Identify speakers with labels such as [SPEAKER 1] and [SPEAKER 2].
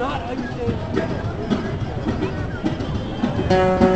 [SPEAKER 1] not understand.